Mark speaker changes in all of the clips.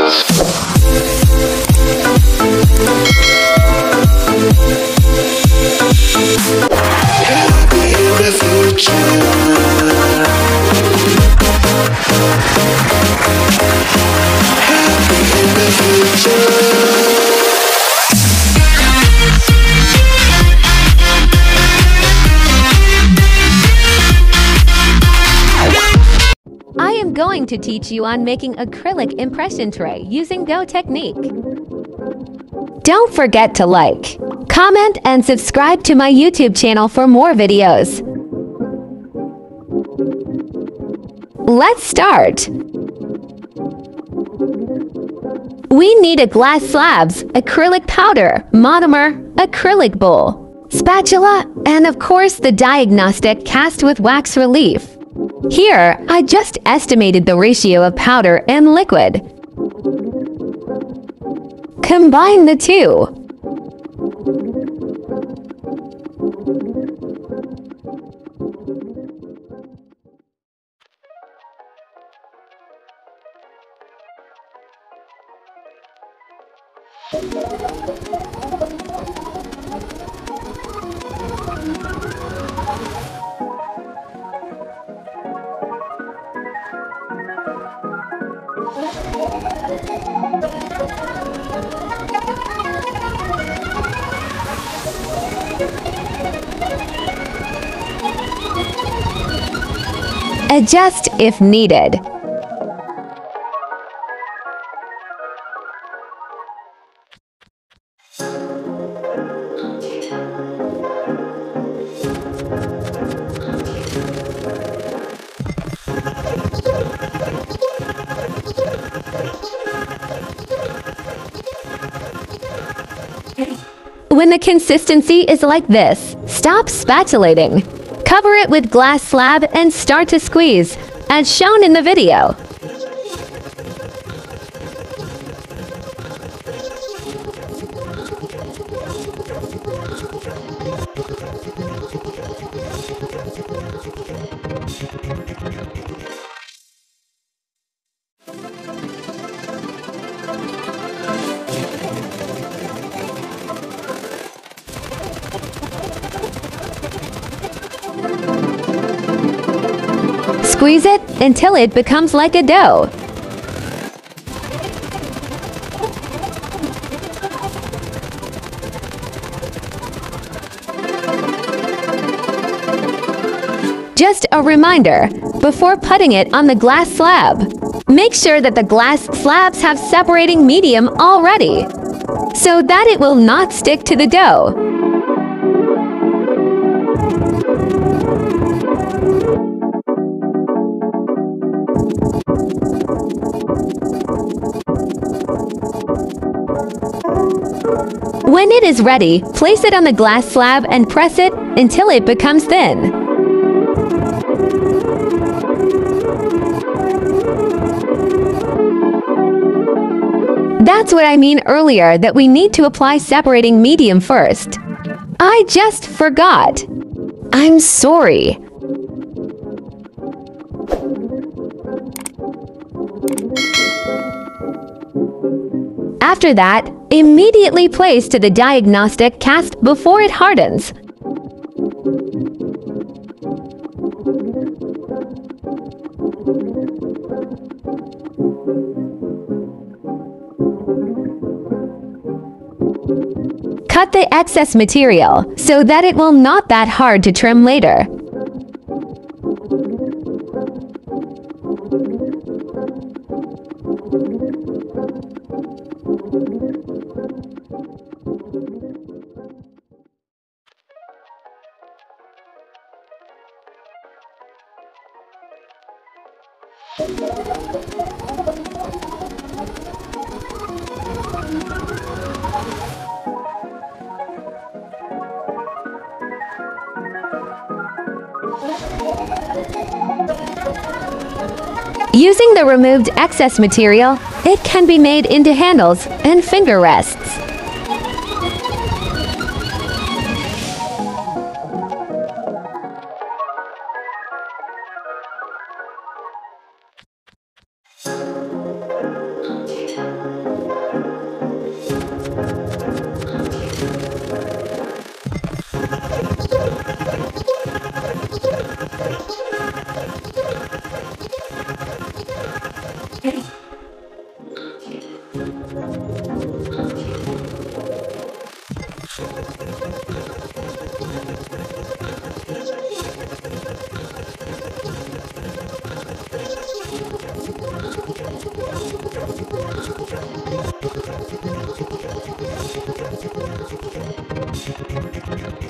Speaker 1: Happy in the future.
Speaker 2: Going to teach you on making acrylic impression tray using Dough Technique. Don't forget to like, comment, and subscribe to my YouTube channel for more videos. Let's start. We need a glass slabs, acrylic powder, monomer, acrylic bowl, spatula, and of course the diagnostic cast with wax relief. Here, I just estimated the ratio of powder and liquid. Combine the two. Adjust if needed. When the consistency is like this, stop spatulating. Cover it with glass slab and start to squeeze, as shown in the video. Squeeze it until it becomes like a dough. Just a reminder, before putting it on the glass slab, make sure that the glass slabs have separating medium already, so that it will not stick to the dough. When it is ready, place it on the glass slab and press it until it becomes thin. That's what I mean earlier that we need to apply separating medium first. I just forgot. I'm sorry. After that, immediately place to the diagnostic cast before it hardens. Cut the excess material so that it will not that hard to trim later. Using the removed excess material, it can be made into handles and finger rests. Thank you.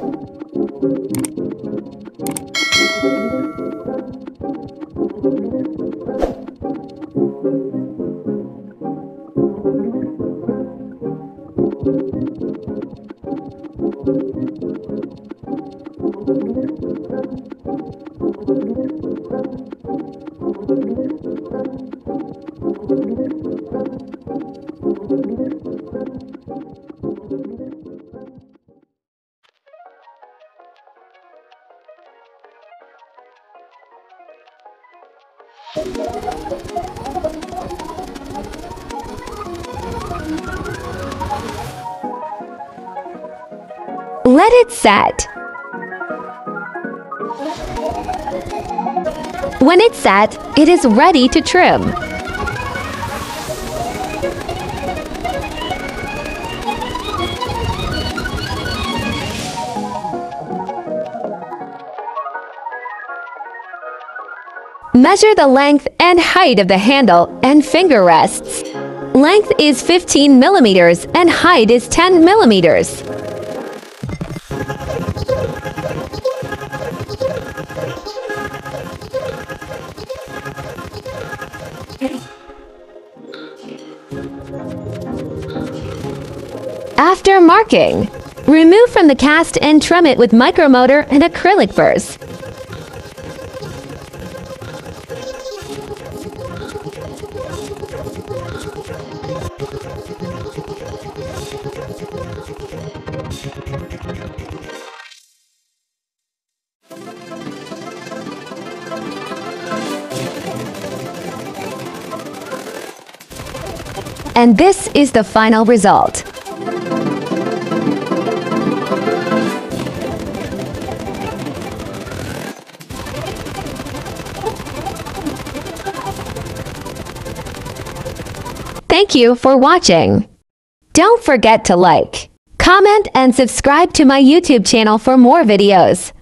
Speaker 2: Let it set. When it's set, it is ready to trim. Measure the length and height of the handle and finger rests. Length is 15 millimeters and height is 10 millimeters. After marking, remove from the cast and trim it with micromotor and acrylic burrs. And this is the final result. Thank you for watching. Don't forget to like, comment, and subscribe to my YouTube channel for more videos.